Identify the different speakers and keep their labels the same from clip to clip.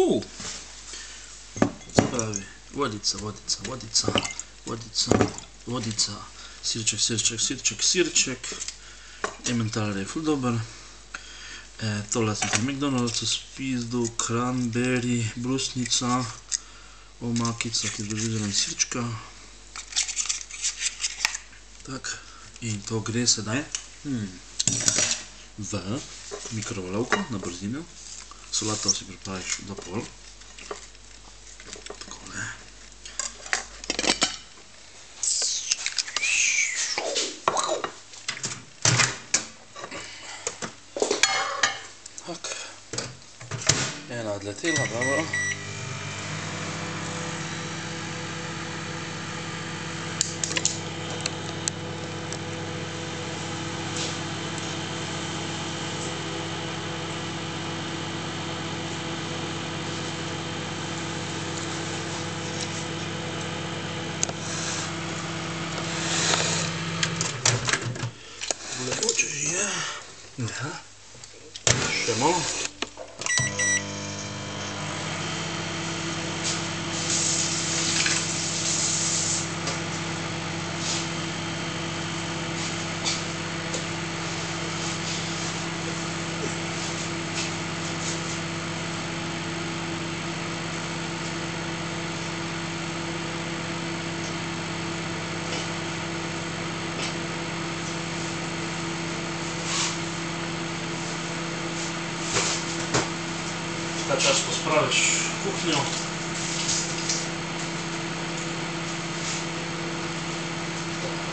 Speaker 1: Uuu. Spravi. Vodica, vodica, vodica, vodica, vodica. Sirček, sirček, sirček, sirček. Emmentaler je ful dober. E, tole sem pri McDonald'su spizdil, cranberry, brusnica, omakica, ki drži zraven sirčka. Tak. In to gre sedaj hmm, v mikrovalovko na brzino. sulla tosse si prepara da poco. Eh. Ok. Jedna odletila, bravo. Dobro. Lepoče je. Ja. Še malo. Ta čas pospraviš kuhinjo.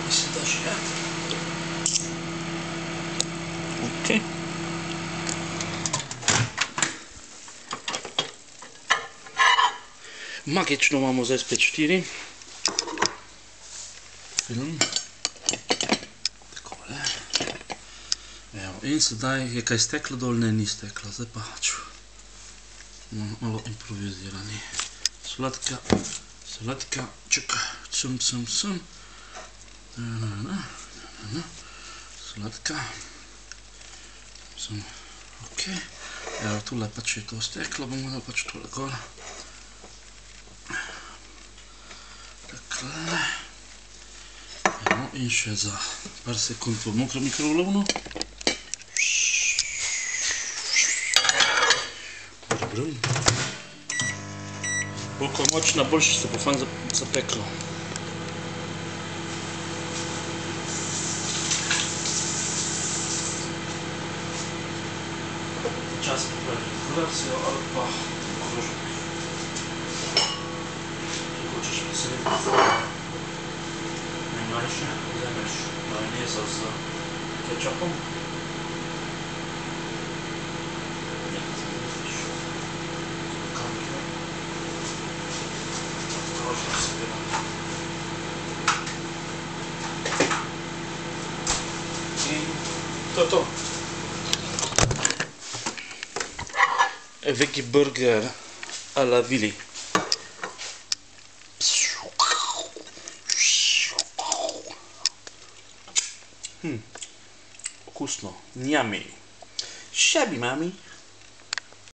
Speaker 1: Mislim, da že je. Ok. Magično imamo zdaj spet štiri. Film. Takole. Evo, in sedaj je kaj steklo dol, ne, ni steklo, zdaj pa ču malo improvizirani. Sladka, sladka, čaka, sem, sem, sem. Sladka. Sem, ok. Evo, tule pač je to steklo, bomo dal pač tole gor. Takle. Evo, in še za par sekund v mokro mikrovalovno. Brum. Koliko je močna, boljše se bo fajn zapeklo. Včasih pravi dekoracijo ali pa krožnik. Če hočeš posebej najmlajše, vzameš majonezo z kečapom. Totò. E vecchi burger alla Vili. Mmm. Вкусно. Нями. Шаби, мами.